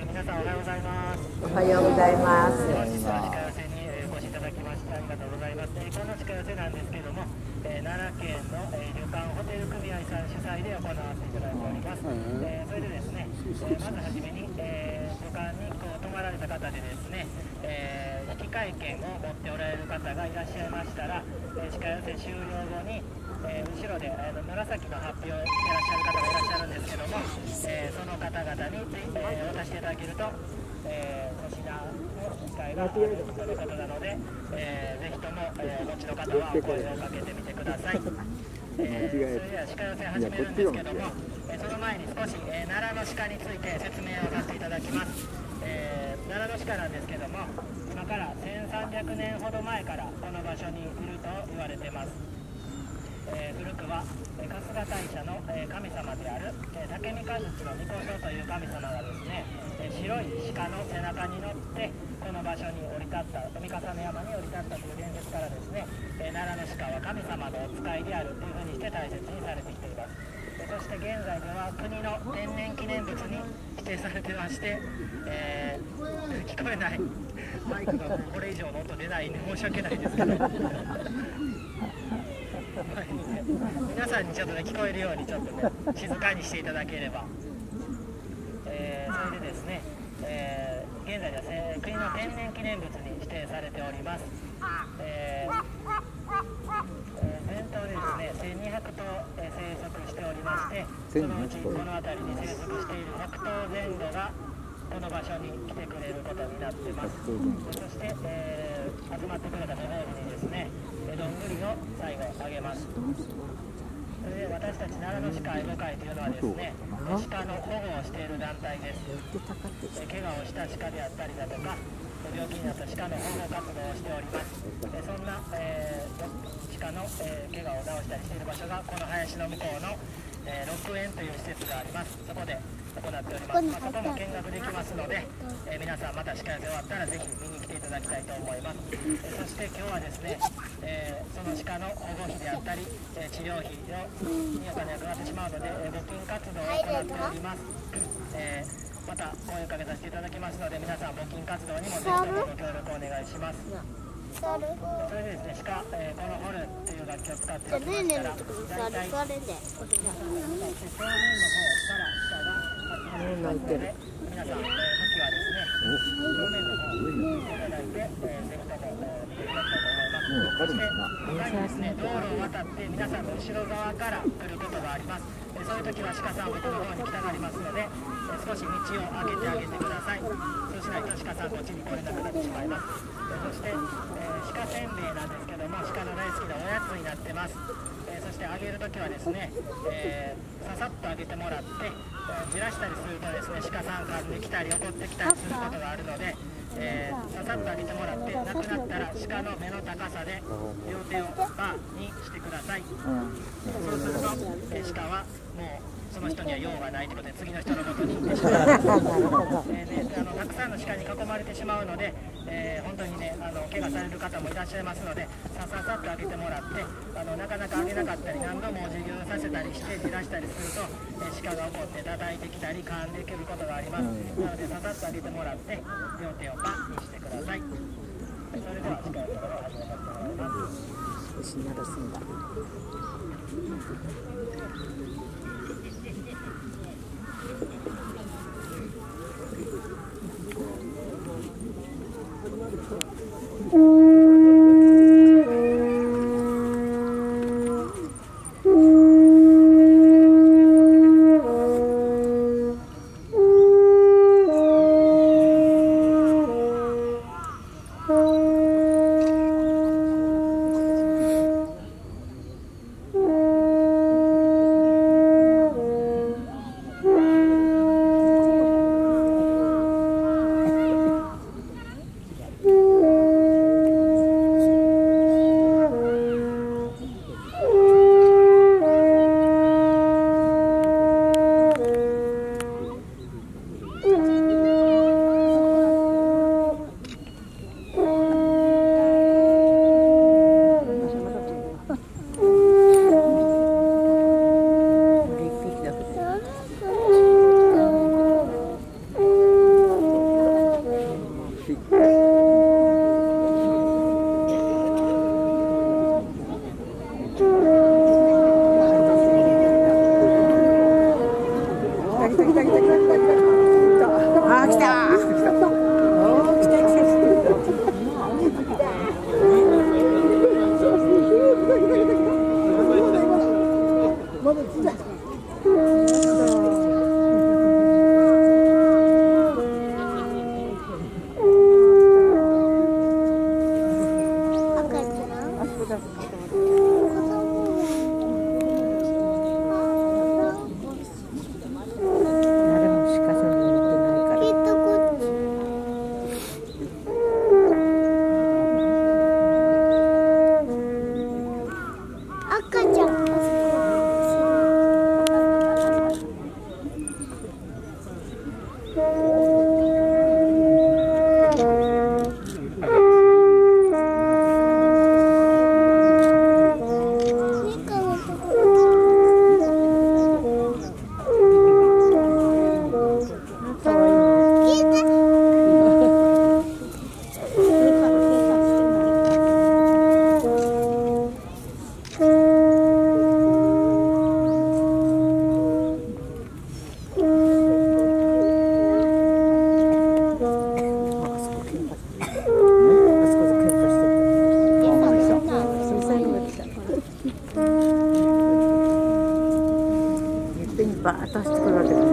えー皆さんおはようございます。おはようございます。本日は鹿寄せにえーお越しいただきましてありがとうございます。えーこの鹿寄せなんですけども、えー奈良県の、えー旅館ホテル組合さん主催で行わせていただいております。えーそれでですね、えーまずはじめに、えー旅館にこう泊まられた方でですね、えー引換券を持っておられる方がいらっしゃいましたら、えー鹿寄せ終了後に、えー後ろで、あの紫の発表をしてらっしゃる方がいらっしゃるんですけども、えーその方々に、えー渡していただけると、えー、お品の機会があるということなので、えーぜひとも、えーお持ちの方は声をかけてみてください。えーそれでは鹿寄せ始めるんですけども、えーその前に少し、えー奈良の鹿について説明をさせていただきます。えー奈良の鹿なんですけども、今から1300年ほど前からこの場所にいると言われてます。え古くは、春日大社の、え神様である、えー竹見和地の御子という神様がですね、え白い鹿の背中に乗ってこの場所に降り立った三笠の山に降り立ったという伝説からですね、え奈良の鹿は神様のお使いであるというふうにして大切にされてきています。えそして現在では国の天然記念物に指定されてまして、えー聞こえないマイクがこれ以上の音出ないんで申し訳ないですけど。皆さんにちょっとね聞こえるようにちょっとね静かにしていただければ、えーそれでですね、えー現在ではせ国の天然記念物に指定されております、えーえー全島でですね1200頭、えー生息しておりましてそのうちこの辺りに生息している100頭前場所に来てくれることになってます。そして、えー集まってくれたご褒美にですねえーどんぐりを最後あげます。それで私たち奈良の鹿愛護会というのはですねえー鹿の保護をしている団体です。えー怪我をした鹿であったりだとかえー病気になった鹿の保護活動をしております。えーそんな、えー鹿の、えー怪我を治したりしている場所がこの林の向こうの、えー、六園という施設があります。そこで行っております、まあ、そこも見学できますので、えー皆さんまた鹿寄せ終わったらぜひ見に来ていただきたいと思います、えーそして今日はですね、えーその鹿の保護費であったり、えー治療費をにお金がかかってしまうので、えー募金活動を行っております、えーまた声をかけさせていただきますので皆さん募金活動にもぜひご協力お願いします。それでですね鹿、えーこのホルっていう楽器を使ってじゃあ、おきまねねしたらえのところ座る座れん。で。正面の方から下が立ちますので、皆さん、向きはですね、正面の方を向いていただいて、えー、ぜひとも、えー見ていただきたいと思います。そして、他にですね、道路を渡って皆さん。の後ろ側から来ることがあります。そういう時は鹿さん。僕の方に来たがりますので、少し道を開けてあげてください。そうしないと鹿さん。こっちに来れなくなってしまいます。そして、えー鹿せん。べいなん。ですども、鹿の大好きなおやつになってます。えーそしてあげるときはですね、えーささっとあげてもらって、えーじらしたりするとですね、鹿さん噛んできたり怒ってきたりすることがあるので、えーささっとあげてもらって、なくなったら鹿の目の高さで両手をバーにしてください。そうすると、えー鹿はもうその人には用がないということで次の人のことに行ってしまいます。えたくさんの鹿に囲まれてしまうので、えー本当にねあの怪我される方もいらっしゃいますのでさささっとあげてもらってあのなかなかあげなかったり何度も授業させたりしてじらしたりすると、えー鹿が怒って叩いてきたり噛んでくることがあります。なのでささっとあげてもらって両手をパンにしてください。それでは鹿のところを始めさせてもらいます牛ならすんだ。いっぺんにバーッと走ってくるわけじゃないです